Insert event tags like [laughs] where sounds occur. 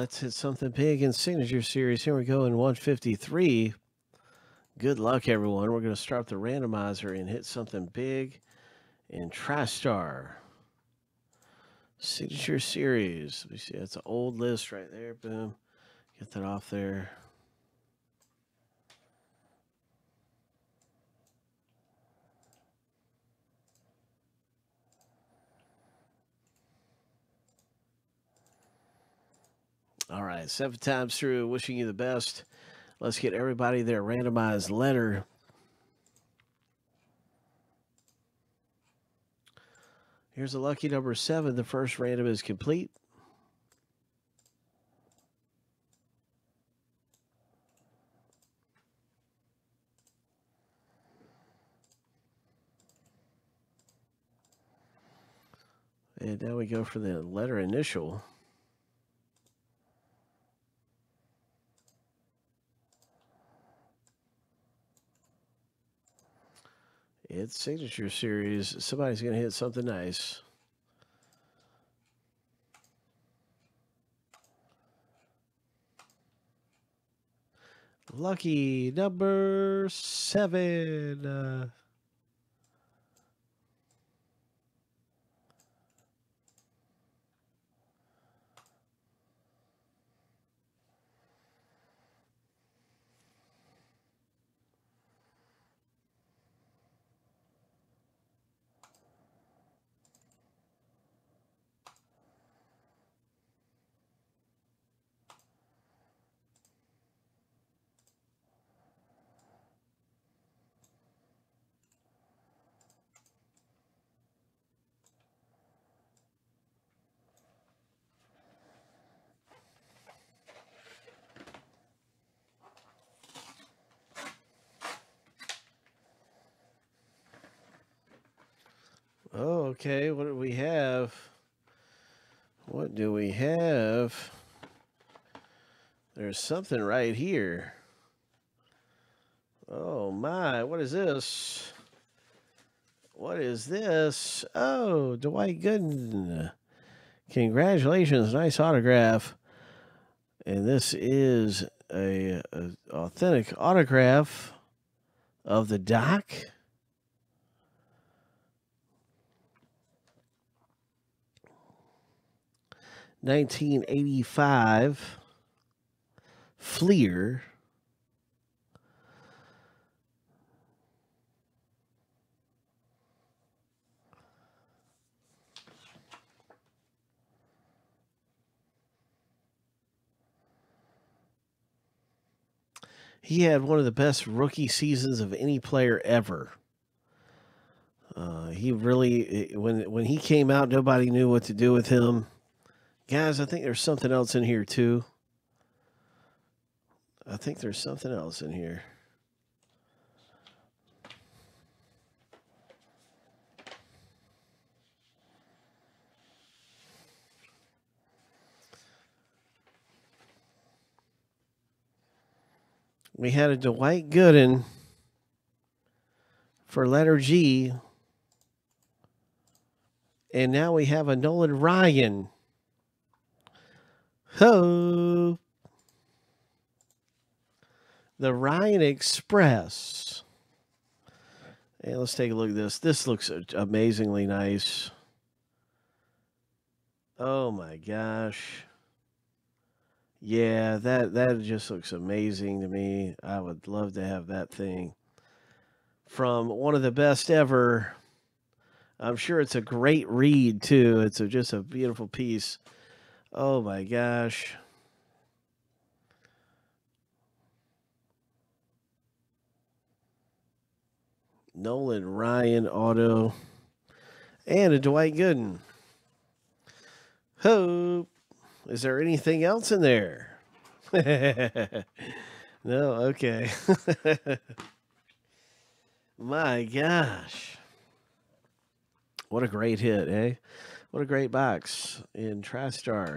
Let's hit something big in Signature Series. Here we go in 153. Good luck, everyone. We're going to start the randomizer and hit something big in TriStar. Signature Series. We see that's an old list right there. Boom. Get that off there. All right, seven times through. Wishing you the best. Let's get everybody their randomized letter. Here's a lucky number seven. The first random is complete. And now we go for the letter initial. It's signature series. Somebody's going to hit something nice. Lucky number seven. Uh, Oh, okay. What do we have? What do we have? There's something right here. Oh my, what is this? What is this? Oh, Dwight Gooden. Congratulations, nice autograph. And this is a, a authentic autograph of the doc. 1985 Fleer. He had one of the best rookie seasons of any player ever. Uh, he really, when when he came out, nobody knew what to do with him. Guys, I think there's something else in here too. I think there's something else in here. We had a Dwight Gooden for letter G. And now we have a Nolan Ryan. Ho! The Ryan Express. Hey, let's take a look at this. This looks amazingly nice. Oh my gosh. Yeah, that that just looks amazing to me. I would love to have that thing. From one of the best ever. I'm sure it's a great read too. It's a, just a beautiful piece. Oh my gosh. Nolan Ryan auto and a Dwight Gooden. Hope. Is there anything else in there? [laughs] no, okay. [laughs] My gosh. What a great hit, eh? What a great box in TriStar.